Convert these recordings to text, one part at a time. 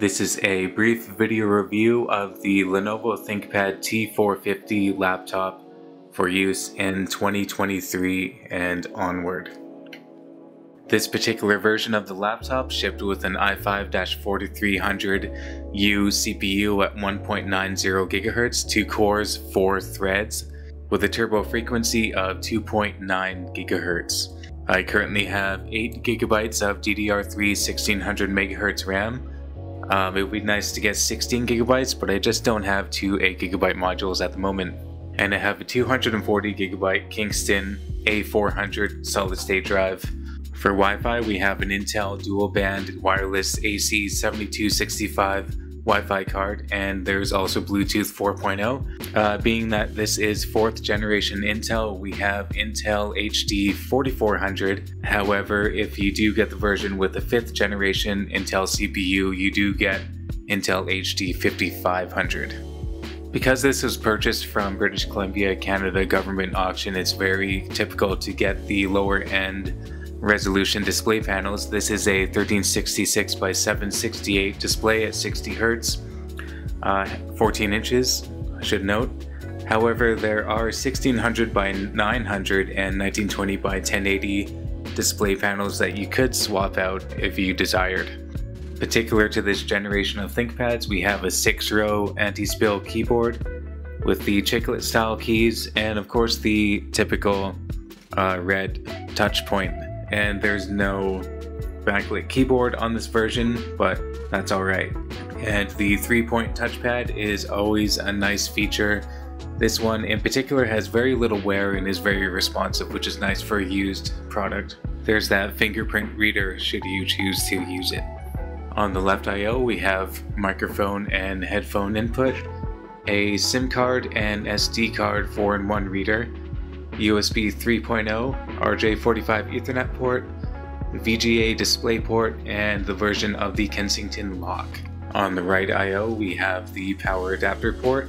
This is a brief video review of the Lenovo ThinkPad T450 laptop for use in 2023 and onward. This particular version of the laptop shipped with an i5-4300U CPU at 1.90 GHz, 2 cores, 4 threads, with a turbo frequency of 2.9 GHz. I currently have 8 gigabytes of DDR3 1600 MHz RAM. Um, it would be nice to get 16 gigabytes, but I just don't have two 8 gigabyte modules at the moment. And I have a 240 gigabyte Kingston A400 solid state drive. For Wi-Fi, we have an Intel dual band wireless AC7265 Wi-Fi card, and there's also Bluetooth 4.0. Uh, being that this is fourth generation Intel, we have Intel HD 4400. However, if you do get the version with the fifth generation Intel CPU, you do get Intel HD 5500. Because this was purchased from British Columbia Canada government auction, it's very typical to get the lower end resolution display panels. This is a 1366 by 768 display at 60 hertz, uh, 14 inches, I should note. However, there are 1600 by 900 and 1920 by 1080 display panels that you could swap out if you desired. Particular to this generation of ThinkPads, we have a 6 row anti spill keyboard with the chiclet style keys and, of course, the typical uh, red touch point and there's no backlit keyboard on this version, but that's alright. And the three-point touchpad is always a nice feature. This one in particular has very little wear and is very responsive, which is nice for a used product. There's that fingerprint reader should you choose to use it. On the left I.O. we have microphone and headphone input, a SIM card and SD card 4-in-1 reader, USB 3.0, RJ45 Ethernet port, VGA display port, and the version of the Kensington lock. On the right I.O. we have the power adapter port,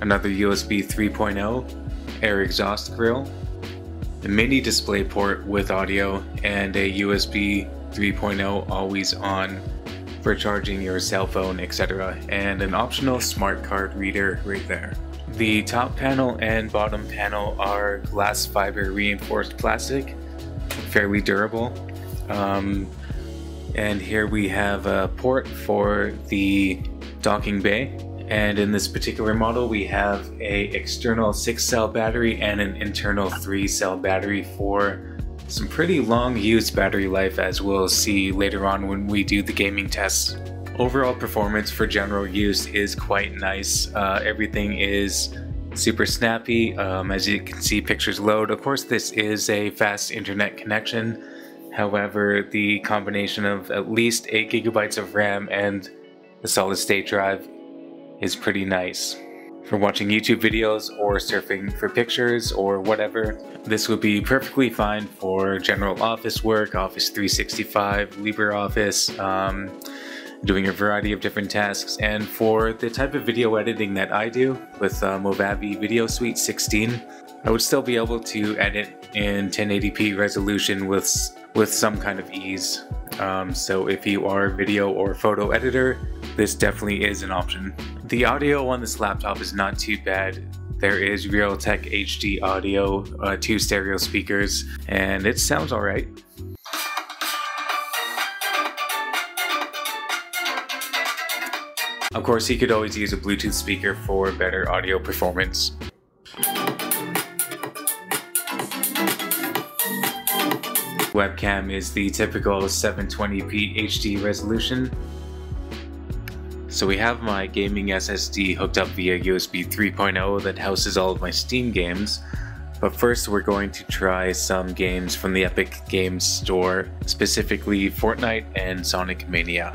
another USB 3.0, air exhaust grill, a mini display port with audio, and a USB 3.0 always on for charging your cell phone, etc., and an optional smart card reader right there. The top panel and bottom panel are glass fiber reinforced plastic, fairly durable. Um, and here we have a port for the docking bay. And in this particular model, we have a external six cell battery and an internal three cell battery for some pretty long used battery life as we'll see later on when we do the gaming tests. Overall performance for general use is quite nice. Uh, everything is super snappy. Um, as you can see, pictures load. Of course, this is a fast internet connection. However, the combination of at least 8 gigabytes of RAM and the solid state drive is pretty nice. For watching YouTube videos or surfing for pictures or whatever, this would be perfectly fine for general office work, Office 365, LibreOffice, um, doing a variety of different tasks. And for the type of video editing that I do with uh, Movavi Video Suite 16, I would still be able to edit in 1080p resolution with with some kind of ease. Um, so if you are a video or photo editor, this definitely is an option. The audio on this laptop is not too bad. There is Realtek HD audio, uh, two stereo speakers, and it sounds alright. Of course, you could always use a Bluetooth speaker for better audio performance. Webcam is the typical 720p HD resolution. So we have my gaming SSD hooked up via USB 3.0 that houses all of my Steam games. But first we're going to try some games from the Epic Games Store, specifically Fortnite and Sonic Mania.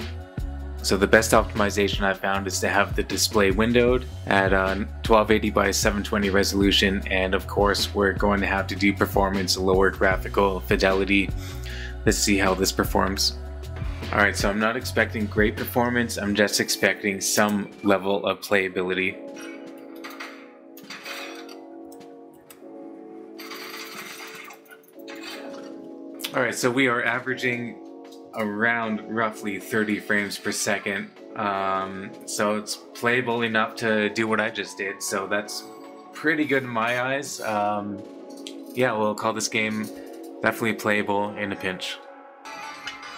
So the best optimization I found is to have the display windowed at uh, a 1280 by 720 resolution and of course we're going to have to do performance lower graphical fidelity. Let's see how this performs. Alright, so I'm not expecting great performance, I'm just expecting some level of playability. Alright, so we are averaging around roughly 30 frames per second Um, so it's playable enough to do what I just did. So that's pretty good in my eyes. Um, yeah, we'll call this game definitely playable in a pinch.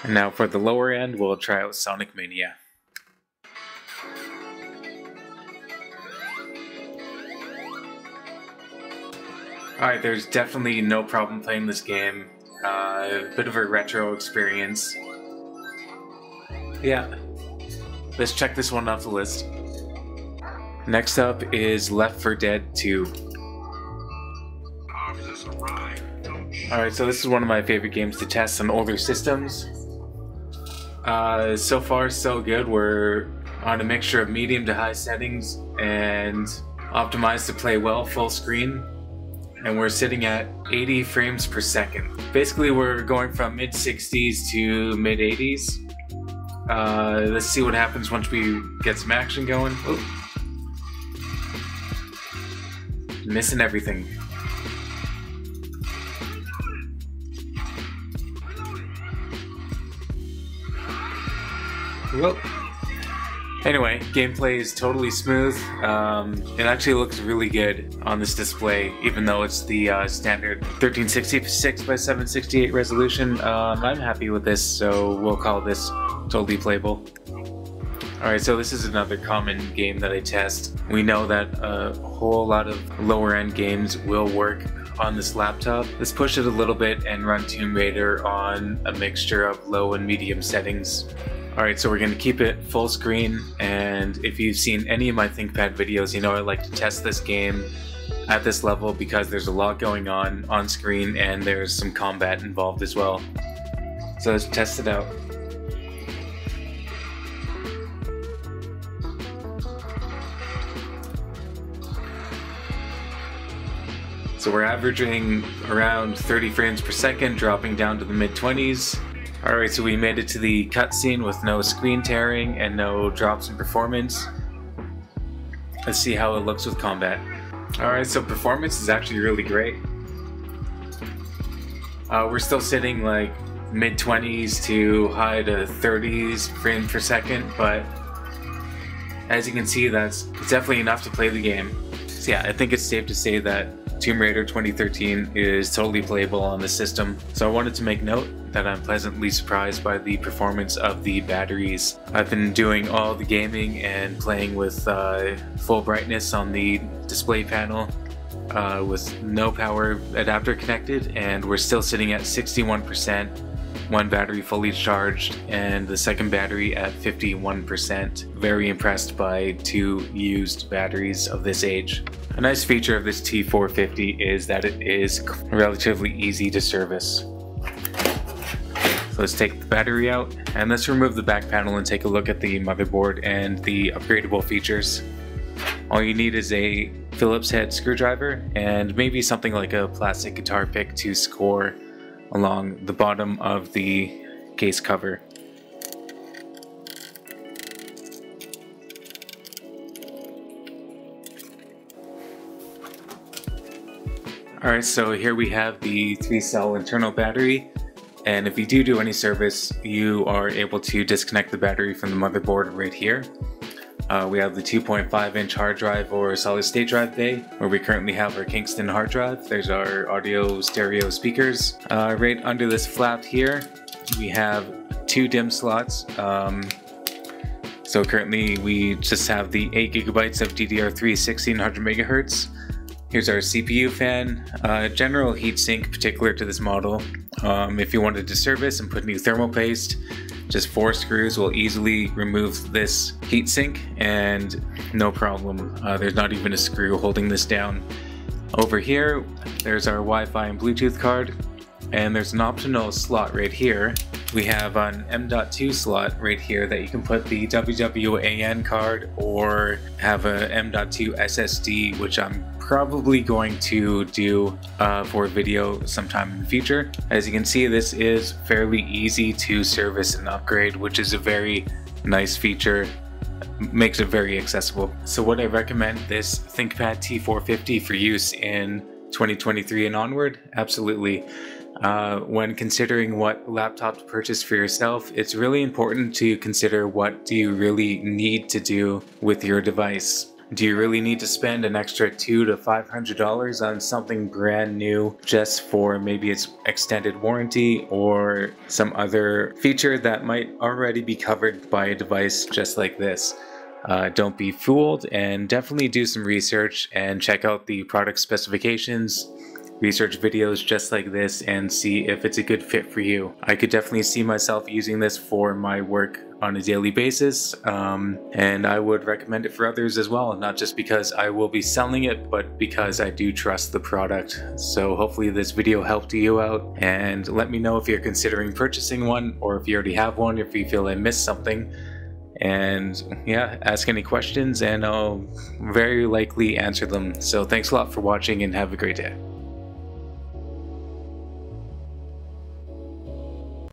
And now for the lower end, we'll try out Sonic Mania. Alright, there's definitely no problem playing this game. Uh, a bit of a retro experience. Yeah. Let's check this one off the list. Next up is Left 4 Dead 2. Alright, so this is one of my favorite games to test on older systems. Uh, so far, so good. We're on a mixture of medium to high settings and optimized to play well full screen. And we're sitting at 80 frames per second. Basically, we're going from mid 60s to mid 80s. Uh, let's see what happens once we get some action going. Oh. Missing everything. Well, anyway, gameplay is totally smooth. Um, it actually looks really good on this display, even though it's the uh, standard 1366 by 768 resolution. Um, I'm happy with this, so we'll call this totally playable. Alright, so this is another common game that I test. We know that a whole lot of lower end games will work on this laptop. Let's push it a little bit and run Tomb Raider on a mixture of low and medium settings. Alright, so we're going to keep it full screen, and if you've seen any of my ThinkPad videos, you know I like to test this game at this level because there's a lot going on on screen and there's some combat involved as well. So let's test it out. So we're averaging around 30 frames per second, dropping down to the mid 20s. Alright, so we made it to the cutscene with no screen tearing and no drops in performance. Let's see how it looks with combat. Alright, so performance is actually really great. Uh, we're still sitting like mid 20s to high to 30s frames per second, but as you can see, that's definitely enough to play the game. So yeah, I think it's safe to say that Tomb Raider 2013 is totally playable on the system, so I wanted to make note that I'm pleasantly surprised by the performance of the batteries. I've been doing all the gaming and playing with uh, full brightness on the display panel uh, with no power adapter connected and we're still sitting at 61%, one battery fully charged and the second battery at 51%. Very impressed by two used batteries of this age. A nice feature of this T450 is that it is relatively easy to service. Let's take the battery out and let's remove the back panel and take a look at the motherboard and the upgradable features. All you need is a Phillips head screwdriver and maybe something like a plastic guitar pick to score along the bottom of the case cover. Alright, so here we have the 3 cell internal battery and if you do do any service you are able to disconnect the battery from the motherboard right here. Uh, we have the 2.5 inch hard drive or solid state drive bay where we currently have our Kingston hard drive. There's our audio stereo speakers. Uh, right under this flap here we have two DIMM slots. Um, so currently we just have the 8 gigabytes of DDR3 1600 megahertz Here's our CPU fan, uh, general heatsink particular to this model. Um, if you wanted to service and put new thermal paste, just four screws will easily remove this heatsink and no problem. Uh, there's not even a screw holding this down. Over here, there's our Wi-Fi and Bluetooth card, and there's an optional slot right here. We have an M.2 slot right here that you can put the WWAN card or have a M.2 SSD, which I'm probably going to do uh, for video sometime in the future. As you can see, this is fairly easy to service and upgrade, which is a very nice feature makes it very accessible. So would I recommend this ThinkPad T450 for use in 2023 and onward? Absolutely. Uh, when considering what laptop to purchase for yourself, it's really important to consider what do you really need to do with your device. Do you really need to spend an extra two to five hundred dollars on something brand new just for maybe its extended warranty or some other feature that might already be covered by a device just like this? Uh, don't be fooled and definitely do some research and check out the product specifications, research videos just like this and see if it's a good fit for you. I could definitely see myself using this for my work on a daily basis um, and I would recommend it for others as well not just because I will be selling it but because I do trust the product. So hopefully this video helped you out and let me know if you're considering purchasing one or if you already have one if you feel I missed something. And yeah ask any questions and I'll very likely answer them. So thanks a lot for watching and have a great day